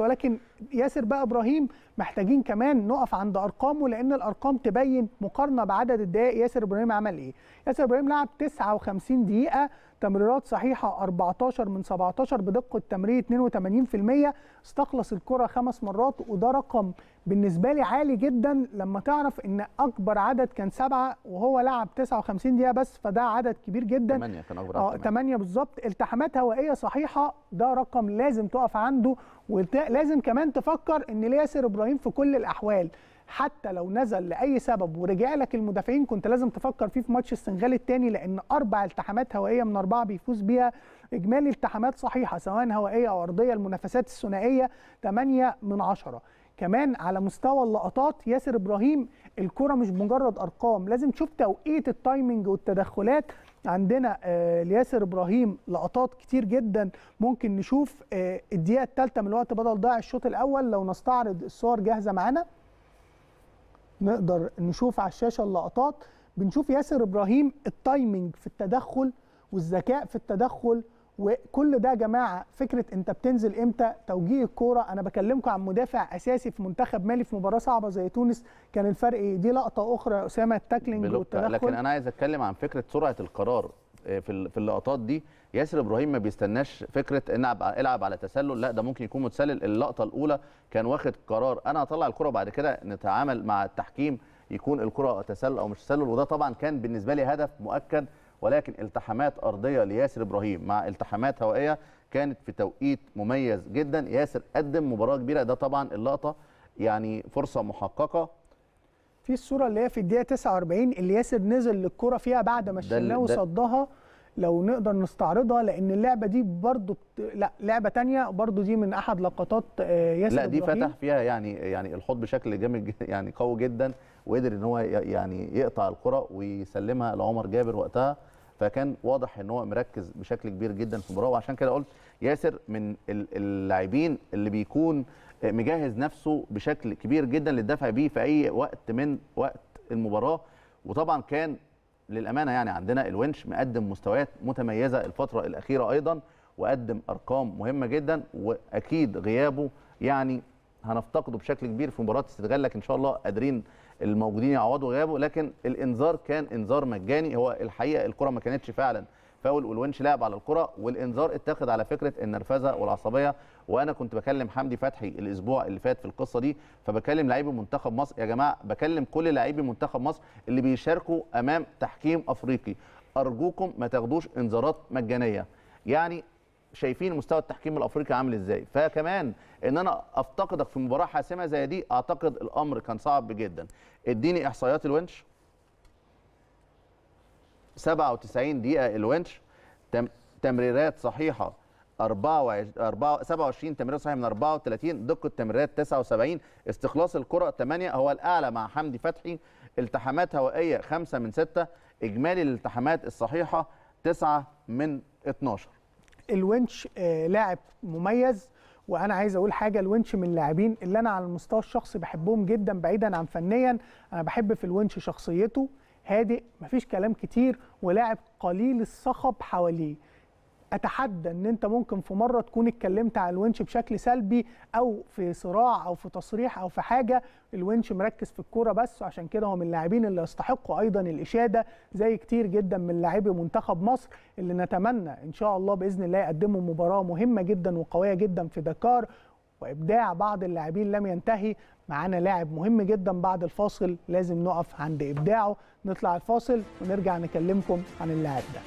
ولكن ياسر بقى إبراهيم محتاجين كمان نقف عند أرقامه لأن الأرقام تبين مقارنة بعدد الدقائق ياسر إبراهيم عمل إيه؟ ياسر إبراهيم لعب 59 دقيقة تمريرات صحيحة 14 من 17 بدقة تمرير 82% استخلص الكرة خمس مرات وده رقم بالنسبة لي عالي جدا. لما تعرف إن أكبر عدد كان سبعة وهو لعب 59 دقيقة بس فده عدد كبير جدا. 8 كان أكبر آه عدد كمان. 8 بالظبط. التحامات هوائية صحيحة ده رقم لازم تقف عنده. ولازم كمان تفكر إن ياسر إبراهيم في كل الأحوال. حتى لو نزل لأي سبب ورجع لك المدافعين كنت لازم تفكر فيه في ماتش السنغال الثاني لأن أربع التحامات هوائية من أربعة بيفوز بيها إجمالي التحامات صحيحة سواء هوائية أو أرضية المنافسات الثنائية 8 من 10 كمان على مستوى اللقطات ياسر إبراهيم الكره مش مجرد أرقام لازم تشوف توقيت التايمنج والتدخلات. عندنا آه لياسر إبراهيم لقطات كتير جدا. ممكن نشوف آه الدقيقة الثالثه من الوقت بدل ضاع الشوط الأول. لو نستعرض الصور جاهزة معانا نقدر نشوف على الشاشة اللقطات. بنشوف ياسر إبراهيم ال timing في التدخل والذكاء في التدخل وكل ده يا جماعة فكرة انت بتنزل إمتى؟ توجيه الكورة. أنا بكلمكم عن مدافع أساسي في منتخب مالي في مباراة صعبة زي تونس. كان الفرق إيه؟ دي لقطة أخرى يا أسامة ال tackling والتدخل لكن أنا عايز أتكلم عن فكرة سرعة القرار آه، في في اللقطات دي. ياسر إبراهيم ما بيستناش فكرة إن العب ألعب على تسلل. لا ده ممكن يكون متسلل. اللقطة الأولى كان واخد قرار. أنا هطلع الكرة بعد كده نتعامل مع التحكيم يكون الكرة تسلل أو مش تسلل. وده طبعا كان بالنسبة لي هدف مؤكد ولكن التحامات أرضية لياسر إبراهيم مع التحامات هوائية كانت في توقيت مميز جدا. ياسر قدم مباراة كبيرة ده طبعا اللقطة يعني فرصة محققة. في الصورة اللي هي في الدقيقة 49 اللي ياسر نزل للكرة فيها بعد ما الشناوي ده- صدها لو نقدر نستعرضها لأن اللعبة دي برضو بت... لا لعبة تانية برضو دي من أحد لقطات آه، ياسر لا دي إبراهيم. فتح فيها يعني يعني الحوض بشكل جامد يعني قوي جدا وقدر إن هو يعني يقطع الكره ويسلمها لعمر جابر وقتها. فكان واضح إن هو مركز بشكل كبير جدا في المباراة. وعشان كده قلت ياسر من ال- اللاعبين اللي بيكون مجهز نفسه بشكل كبير جدا للدفع بيه في أي وقت من وقت المباراة. وطبعا كان للأمانة يعني عندنا الونش مقدم مستويات متميزة الفترة الأخيرة أيضا وقدم أرقام مهمة جدا وأكيد غيابه يعني هنفتقده بشكل كبير في مباراة السنغال لكن إن شاء الله قادرين الموجودين يعوضوا غيابه لكن الإنذار كان إنذار مجاني هو الحقيقة الكرة ما كانتش فعلا فاول والونش لعب على الكرة والإنذار اتخذ على فكرة النرفزة والعصبية. وأنا كنت بكلم حمدي فتحي الأسبوع اللي فات في القصة دي فبكلم لاعبي منتخب مصر. يا جماعة بكلم كل لاعبي منتخب مصر اللي بيشاركوا أمام تحكيم أفريقي. أرجوكم ما تاخدوش انذارات مجانية. يعني شايفين مستوى التحكيم الأفريقي عامل إزاي؟ فكمان إن أنا أفتقدك في مباراة حاسمة زي دي أعتقد الأمر كان صعب جدا. إديني إحصائيات الونش. 97 دقيقة الونش. تم تمريرات صحيحة. 24 27 تمرير صحيح من 34 دقة تمريرات 79 استخلاص الكرة 8 هو الأعلى مع حمدي فتحي. التحامات هوائية 5 من 6 إجمالي الالتحامات الصحيحة 9 من 12 الونش آه، لاعب مميز. وأنا عايز أقول حاجة الونش من اللاعبين اللي أنا على المستوى الشخصي بحبهم جدا بعيدا عن فنيا. أنا بحب في الونش شخصيته. هادئ مفيش كلام كتير ولاعب قليل الصخب حواليه. أتحدى إن أنت ممكن في مرة تكون اتكلمت على الونش بشكل سلبي أو في صراع أو في تصريح أو في حاجة الونش مركز في الكورة بس وعشان كده هو من اللاعبين اللي يستحقوا أيضا الإشادة زي كتير جدا من لاعبي منتخب مصر اللي نتمنى إن شاء الله بإذن الله يقدموا مباراة مهمة جدا وقوية جدا في دكار وإبداع بعض اللاعبين لم ينتهي. معانا لاعب مهم جدا بعد الفاصل لازم نقف عند إبداعه. نطلع الفاصل ونرجع نكلمكم عن اللاعب ده.